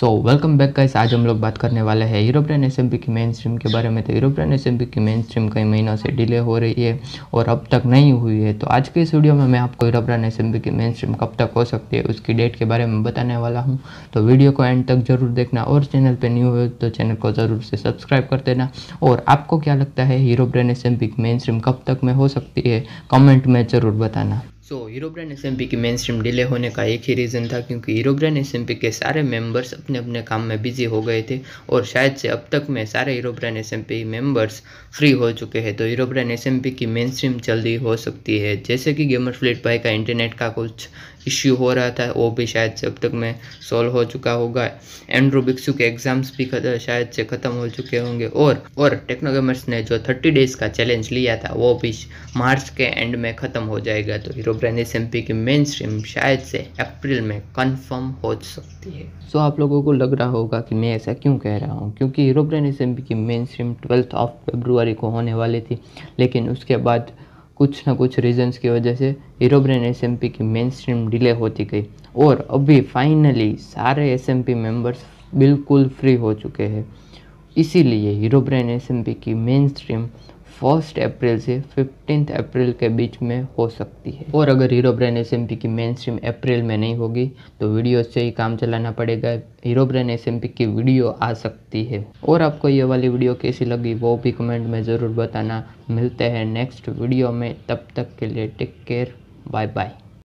So welcome back guys आज हम लोग बात करने वाले हैं यूरोपियन एस की मेन स्ट्रीम के बारे में। तो यूरोपियन एस की मेन स्ट्रीम कई महीनों से डिले हो रही है और अब तक नहीं हुई है। तो आज के इस वीडियो में मैं आपको यूरोपियन एस की मेन स्ट्रीम कब तक हो सकती है, उसकी डेट के बारे में बताने वाला हूँ। तो वीडियो को एंड तक ज़रूर देखना और चैनल पर न्यू हो तो चैनल को ज़रूर से सब्सक्राइब कर देना। और आपको क्या लगता है यूरोपियन एस की मेन स्ट्रीम कब तक में हो सकती है? कॉमेंट में ज़रूर बताना। सो हीरो ब्रांड एस की मेन स्ट्रीम डिले होने का एक ही रीज़न था क्योंकि हीरो ब्रांड एस के सारे मेंबर्स अपने अपने काम में बिज़ी हो गए थे और शायद से अब तक में सारे Herobrine's members free हो चुके हैं। तो हीरो ब्रांड एस की मेन स्ट्रीम जल्दी हो सकती है। जैसे कि गेमर फ्लिट भाई का इंटरनेट का कुछ इश्यू हो रहा था, वो भी शायद से अब तक में सॉल्व हो चुका होगा। एंड्रो बिक्सू के एग्ज़ाम्स भी शायद से ख़त्म हो चुके होंगे। और और टेक्नो गेमर्स ने जो थर्टी डेज़ का चैलेंज लिया था, वो भी मार्च के एंड में ख़त्म हो जाएगा। तो हीरो ब्रांड एस की मेन स्ट्रीम शायद से अप्रैल में कन्फर्म हो सकती है। सो आप लोगों को लग रहा होगा कि मैं ऐसा क्यों कह रहा हूँ? क्योंकि हीरो ब्रांड एस की main stream twelfth of February को होने वाली थी, लेकिन उसके बाद कुछ ना कुछ रीजंस की वजह से हीरोब्रेन एस की मेन स्ट्रीम डिले होती गई। और अभी फाइनली सारे एसएमपी मेंबर्स बिल्कुल फ्री हो चुके हैं। इसीलिए हीरोब्रेन एस की मेन स्ट्रीम फ़र्स्ट अप्रैल से फिफ्टीन अप्रैल के बीच में हो सकती है। और अगर हीरो ब्रेन एस की मेन स्ट्रीम अप्रैल में नहीं होगी तो वीडियो से ही काम चलाना पड़ेगा। हीरो ब्रेन एस की वीडियो आ सकती है। और आपको ये वाली वीडियो कैसी लगी, वो भी कमेंट में ज़रूर बताना। मिलते हैं नेक्स्ट वीडियो में, तब तक के लिए टेक केयर बाय बाय